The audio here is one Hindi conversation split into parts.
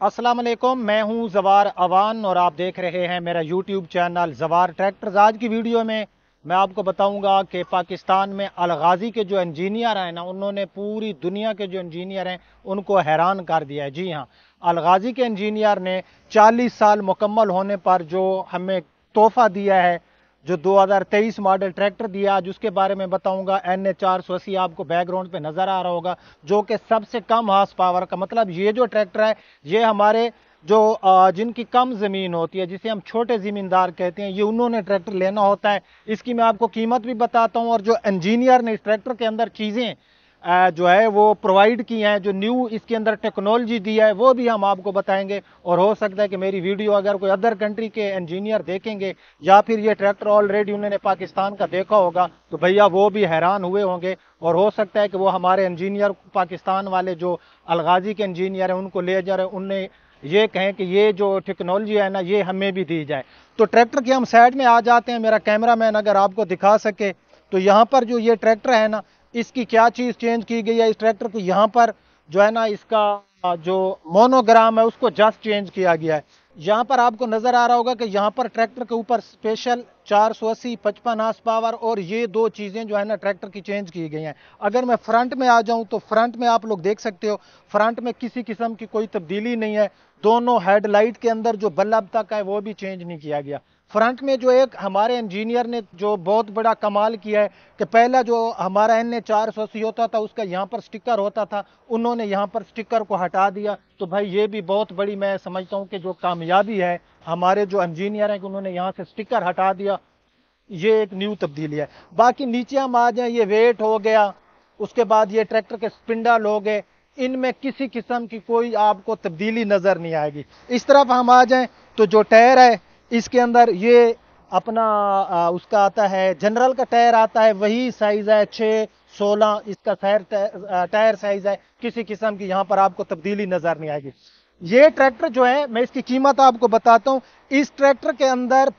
वालेकुम, मैं हूँ जवार अवान और आप देख रहे हैं मेरा यूट्यूब चैनल जवार ट्रैक्टर्स। आज की वीडियो में मैं आपको बताऊँगा कि पाकिस्तान में अलगाजी के जो इंजीनियर हैं ना, उन्होंने पूरी दुनिया के जो इंजीनियर हैं, उनको हैरान कर दिया है। जी हाँ अलगाजी के इंजीनियर ने 40 साल मुकम्मल होने पर जो हमें तोहफा दिया है जो 2023 मॉडल ट्रैक्टर दिया आज उसके बारे में बताऊँगा। एन ए चार सौ अस्सी आपको बैकग्राउंड पे नज़र आ रहा होगा, जो कि सबसे कम हार्स पावर का मतलब ये जो ट्रैक्टर है, ये हमारे जो जिनकी कम ज़मीन होती है, जिसे हम छोटे ज़मींदार कहते हैं, ये उन्होंने ट्रैक्टर लेना होता है। इसकी मैं आपको कीमत भी बताता हूँ, और जो इंजीनियर ने इस ट्रैक्टर के अंदर चीज़ें जो है, वो प्रोवाइड की हैं, जो न्यू इसके अंदर टेक्नोलॉजी दी है, वो भी हम आपको बताएँगे। और हो सकता है कि मेरी वीडियो अगर कोई अदर कंट्री के इंजीनियर देखेंगे, या फिर ये ट्रैक्टर ऑलरेडी उन्होंने पाकिस्तान का देखा होगा तो भैया वो भी हैरान हुए होंगे। और हो सकता है कि वो हमारे इंजीनियर पाकिस्तान वाले जो अलगाजी के इंजीनियर हैं, उनको ले जा रहे उनने ये कहें कि ये जो टेक्नोलॉजी है ना, ये हमें भी दी जाए। तो ट्रैक्टर की हम साइड में आ जाते हैं। मेरा कैमरा मैन अगर आपको दिखा सके तो यहाँ पर जो ये ट्रैक्टर है ना इसकी क्या चीज़ चेंज की गई है? इस ट्रैक्टर को यहाँ पर जो है ना, इसका जो मोनोग्राम है, उसको जस्ट चेंज किया गया है। यहाँ पर आपको नज़र आ रहा होगा कि यहाँ पर ट्रैक्टर के ऊपर स्पेशल चार सौ अस्सी, पचपन हार्स पावर और ये दो चीज़ें जो है ना ट्रैक्टर की चेंज की गई हैं। अगर मैं फ्रंट में आ जाऊँ तो फ्रंट में आप लोग देख सकते हो फ्रंट में किसी किस्म की कोई तब्दीली नहीं है। दोनों हेडलाइट के अंदर जो बल्ब तक है, वो भी चेंज नहीं किया गया। फ्रंट में जो एक हमारे इंजीनियर ने जो बहुत बड़ा कमाल किया है कि पहला जो हमारा एन ए चार सौ सी होता था, उसका यहाँ पर स्टिकर होता था, उन्होंने यहाँ पर स्टिकर को हटा दिया। तो भाई ये भी बहुत बड़ी मैं समझता हूँ कि जो कामयाबी है, हमारे जो इंजीनियर हैं कि उन्होंने यहाँ से स्टिकर हटा दिया, ये एक न्यू तब्दीली है। बाकी नीचे हम आ जाए, ये वेट हो गया, उसके बाद ये ट्रैक्टर के स्पिंडल हो गए, इनमें किसी किस्म की कोई आपको तब्दीली नज़र नहीं आएगी। इस तरफ़ हम आ जाएँ तो जो टायर है इसके अंदर ये अपना आ, उसका आता है जनरल का टायर आता है वही साइज़ है छः सोलह इसका टायर साइज़ है। किसी किस्म की यहाँ पर आपको तब्दीली नज़र नहीं आएगी। ये ट्रैक्टर जो है मैं इसकी कीमत आपको बताता हूँ इस ट्रैक्टर के अंदर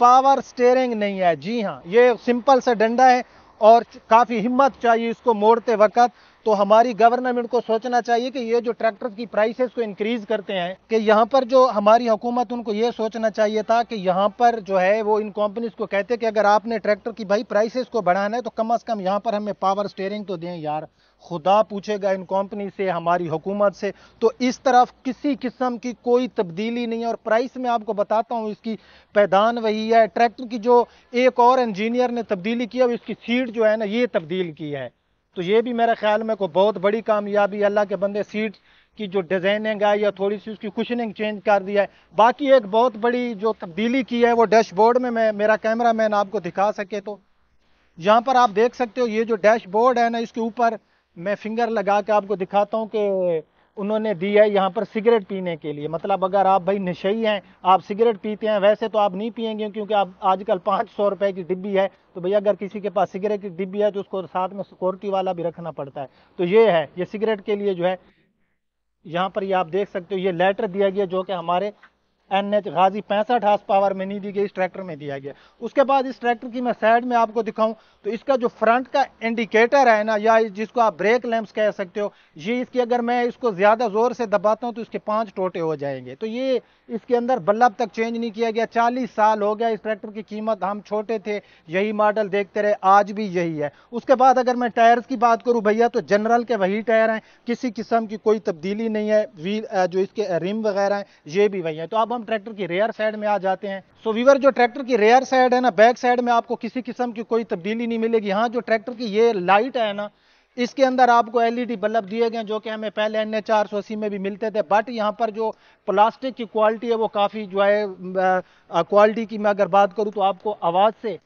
पावर स्टेयरिंग नहीं है। जी हाँ ये सिंपल सा डंडा है और काफ़ी हिम्मत चाहिए इसको मोड़ते वक्त। तो हमारी गवर्नमेंट को सोचना चाहिए कि ये जो ट्रैक्टर की प्राइसेस को इंक्रीज करते हैं, कि यहाँ पर जो हमारी हुकूमत, उनको ये सोचना चाहिए था कि यहाँ पर जो है वो इन कंपनीज़ को कहते कि अगर आपने ट्रैक्टर की भाई प्राइसेस को बढ़ाना है तो कम अज़ कम यहाँ पर हमें पावर स्टेयरिंग तो दें यार। खुदा पूछेगा इन कंपनी से, हमारी हुकूमत से। तो इस तरफ़ किसी किस्म की कोई तब्दीली नहीं है, और प्राइस में आपको बताता हूँ, इसकी पैदान वही है। ट्रैक्टर की जो एक और इंजीनियर ने तब्दीली किया इसकी सीट जो है ना, ये तब्दील की है। तो ये भी मेरे ख्याल में को बहुत बड़ी कामयाबी अल्लाह के बंदे सीट की जो डिज़ाइनिंग है या थोड़ी सी उसकी कुशनिंग चेंज कर दिया है। बाकी एक बहुत बड़ी जो तब्दीली की है, वो डैशबोर्ड में मैं, मेरा कैमरा मैन आपको दिखा सके तो। यहाँ पर आप देख सकते हो, ये जो डैशबोर्ड है ना, इसके ऊपर मैं फिंगर लगा के आपको दिखाता हूँ कि उन्होंने दी है यहाँ पर सिगरेट पीने के लिए। मतलब अगर आप भाई नशई हैं, आप सिगरेट पीते हैं, वैसे तो आप नहीं पियेंगे क्योंकि आप आजकल पाँच सौ रुपए की डिब्बी है। तो भैया अगर किसी के पास सिगरेट की डिब्बी है तो उसको साथ में सिक्योरिटी वाला भी रखना पड़ता है। तो ये है, ये सिगरेट के लिए जो है, यहाँ पर ये आप देख सकते हो, ये लेटर दिया गया जो कि हमारे एन एच गाजी पैंसठ हाथ पावर में नहीं दी गई, इस ट्रैक्टर में दिया गया। उसके बाद इस ट्रैक्टर की मैं साइड में आपको दिखाऊँ तो इसका जो फ्रंट का इंडिकेटर है ना, या जिसको आप ब्रेक लैंप्स कह सकते हो, ये इसकी अगर मैं इसको ज़्यादा ज़ोर से दबाता हूँ तो इसके पाँच टोटे हो जाएँगे। तो ये इसके अंदर बल्लब तक चेंज नहीं किया गया, चालीस साल हो गया इस ट्रैक्टर की कीमत, हम छोटे थे, यही मॉडल देखते रहे, आज भी यही है। उसके बाद अगर मैं टायर्स की बात करूँ भैया तो जनरल के वही टायर हैं, किसी किस्म की कोई तब्दीली नहीं है व्हील जो इसके रिम वगैरह हैं, ये भी वही है। तो अब हम ट्रैक्टर की रेयर साइड में आ जाते हैं। सो वीवर जो ट्रैक्टर की रेयर साइड है ना बैक साइड में आपको किसी किस्म की कोई तब्दीली नहीं मिलेगी। यहाँ जो ट्रैक्टर की ये लाइट है ना, इसके अंदर आपको एलईडी बल्ब दिए गए जो कि हमें पहले एन चार सौ अस्सी में भी मिलते थे। बट यहाँ पर जो प्लास्टिक की क्वालिटी है, वो काफ़ी जो है क्वालिटी की मैं अगर बात करूँ तो आपको आवाज़ से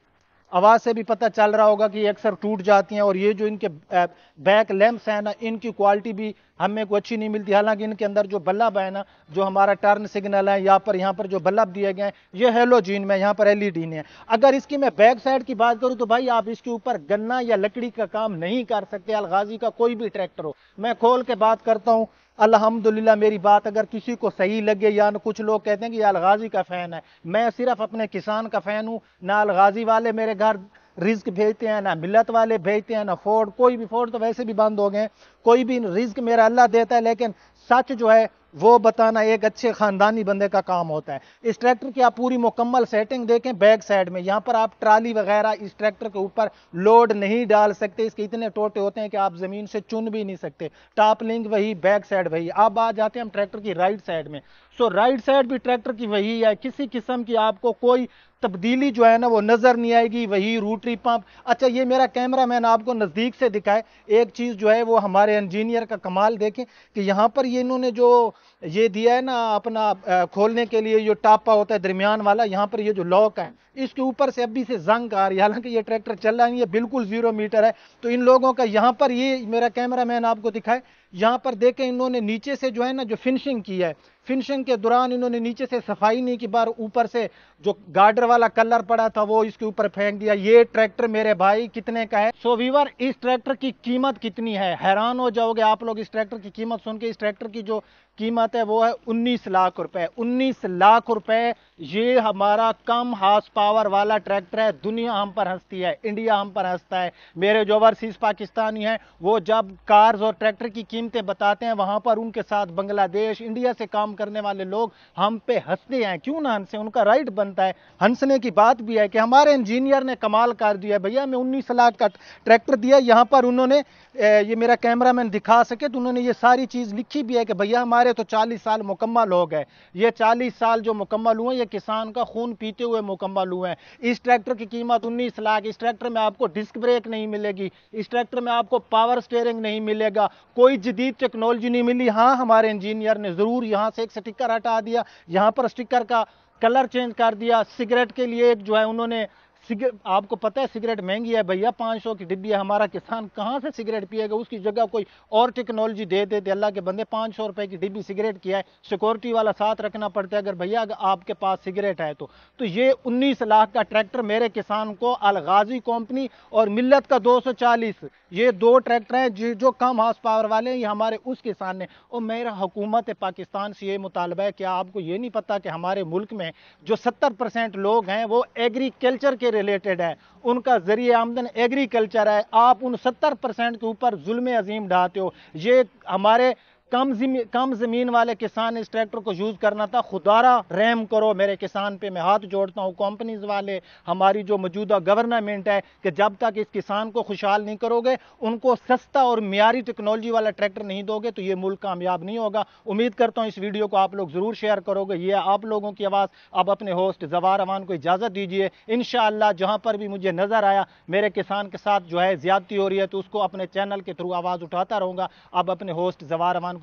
आवाज़ से भी पता चल रहा होगा कि अक्सर टूट जाती हैं और ये जो इनके बैक लैंप्स हैं ना, इनकी क्वालिटी भी हमें को अच्छी नहीं मिलती। हालाँकि इनके अंदर जो बल्ब है ना, जो हमारा टर्न सिग्नल है, यहाँ पर यहाँ पर जो बल्ब दिए गए हैं, ये हेलोजीन में, यहाँ पर एलईडी ने अगर इसकी मैं बैक साइड की बात करूँ तो भाई आप इसके ऊपर गन्ना या लकड़ी का काम नहीं कर सकते, अलगाजी का कोई भी ट्रैक्टर हो। मैं खोल के बात करता हूँ अल्हम्दुलिल्लाह, मेरी बात अगर किसी को सही लगे, या कुछ लोग कहते हैं कि ये अलगाजी का फ़ैन है, मैं सिर्फ़ अपने किसान का फ़ैन हूँ, ना अलगाजी वाले मेरे घर रिस्क भेजते हैं, ना मिलत वाले भेजते हैं, ना फोर्ड, कोई भी, फोर्ड तो वैसे भी बंद हो गए कोई भी रिस्क मेरा अल्लाह देता है, लेकिन सच जो है, वो बताना एक अच्छे खानदानी बंदे का काम होता है। इस ट्रैक्टर की आप पूरी मुकम्मल सेटिंग देखें बैक साइड में। यहाँ पर आप ट्राली वगैरह इस ट्रैक्टर के ऊपर लोड नहीं डाल सकते। इसके इतने टोटे होते हैं कि आप ज़मीन से चुन भी नहीं सकते। टॉप लिंक वही, बैक साइड वही। अब आ जाते हैं हम ट्रैक्टर की राइट साइड में। सो राइट साइड भी ट्रैक्टर की वही है। किसी किस्म की आपको कोई तब्दीली जो है ना, वो नज़र नहीं आएगी। वही रूटरी पंप अच्छा ये मेरा कैमरा मैन आपको नज़दीक से दिखाए। एक चीज़ जो है, वो हमारे इंजीनियर का कमाल देखें कि यहाँ पर ये इन्होंने जो ये दिया है ना अपना खोलने के लिए जो टापा होता है दरमियान वाला, यहाँ पर ये जो लॉक है, इसके ऊपर से अभी से जंग आ रही है। हालाँकि ये ट्रैक्टर चल रहा है, बिल्कुल ज़ीरो मीटर है। तो इन लोगों का यहाँ पर ये मेरा कैमरा मैन आपको दिखाए यहाँ पर देखें इन्होंने नीचे से जो है ना, जो फिनिशिंग की है। फिनिशिंग के दौरान इन्होंने नीचे से सफ़ाई नहीं की बार ऊपर से जो गार्डर वाला कलर पड़ा था, वो इसके ऊपर फेंक दिया। ये ट्रैक्टर मेरे भाई कितने का है? सो वीवर इस ट्रैक्टर की कीमत कितनी है? हैरान हो जाओगे आप लोग इस ट्रैक्टर की कीमत सुन के। इस ट्रैक्टर की जो कीमत है, वो है 19 लाख रुपए। 19 लाख रुपए, ये हमारा कम हाउस पावर वाला ट्रैक्टर है। दुनिया हम पर हंसती है, इंडिया हम पर हंसता है। मेरे जो ओवरसीज पाकिस्तानी हैं, वो जब कार्स और ट्रैक्टर की कीमतें बताते हैं, वहाँ पर उनके साथ बांग्लादेश, इंडिया से काम करने वाले लोग हम पे हँसते हैं। क्यों ना हंसे? उनका राइट बनता है। हंसने की बात भी है कि हमारे इंजीनियर ने कमाल कर दिया भैया हमें उन्नीस लाख का ट्रैक्टर दिया, यहाँ पर उन्होंने ये मेरा कैमरा दिखा सके तो उन्होंने ये सारी चीज़ लिखी भी है कि भैया, हमारे तो 40 साल मुकम्मल हो गए। ये 40 साल जो मुकम्मल हुए, ये किसान का खून पीते हुए मुकम्मल हुए हैं। इस ट्रैक्टर की कीमत 19 लाख, इस ट्रैक्टर में आपको डिस्क ब्रेक नहीं मिलेगी, इस ट्रैक्टर में आपको पावर स्टेयरिंग नहीं मिलेगा, कोई जदीद टेक्नोलॉजी नहीं मिली। हाँ हमारे इंजीनियर ने ज़रूर यहाँ से एक स्टिकर हटा दिया, यहाँ पर स्टिकर का कलर चेंज कर दिया, सिगरेट के लिए एक जो है उन्होंने आपको पता है सिगरेट महँगी है भैया, पाँच सौ की डिब्बी है। हमारा किसान कहाँ से सिगरेट पिएगा? उसकी जगह कोई और टेक्नोलॉजी दे देते अल्लाह के बंदे। पाँच सौ रुपए की डिब्बी सिगरेट की है। सिक्योरिटी वाला साथ रखना पड़ता है अगर भैया, अगर आपके पास सिगरेट है तो। तो ये उन्नीस लाख का ट्रैक्टर मेरे किसान को, अलगाजी कंपनी और मिलत का दो सौ चालीस। ये दो ट्रैक्टर हैं जो कम हाउस पावर वाले हैं। ये हमारे, उस किसान ने। और मेरा हुकूमत पाकिस्तान से ये मुतालबा है क्या आपको ये नहीं पता कि हमारे मुल्क में जो सत्तर परसेंट लोग हैं, वो एग्रीकल्चर के रिलेटेड है। उनका ज़रिए आमदन एग्रीकल्चर है। आप उन सत्तर परसेंट के ऊपर जुल्म अजीम ढाते हो। ये हमारे कम ज़मीन कम ज़मीन वाले किसान इस ट्रैक्टर को यूज़ करना था। खुदारा रहम करो मेरे किसान पे, मैं हाथ जोड़ता हूँ कंपनीज़ वाले। हमारी जो मौजूदा गवर्नमेंट है कि जब तक इस किसान को खुशहाल नहीं करोगे, उनको सस्ता और मीरी टेक्नोलॉजी वाला ट्रैक्टर नहीं दोगे तो ये मुल्क कामयाब नहीं होगा। उम्मीद करता हूँ इस वीडियो को आप लोग ज़रूर शेयर करोगे। ये आप लोगों की आवाज़। अब अपने होस्ट जवार अमान को इजाज़त दीजिए। इन जहाँ पर भी मुझे नज़र आया, मेरे किसान के साथ जो है, ज़्यादती हो रही है तो उसको अपने चैनल के थ्रू आवाज़ उठाता रहूँगा। अब अपने होस्ट जवार अमान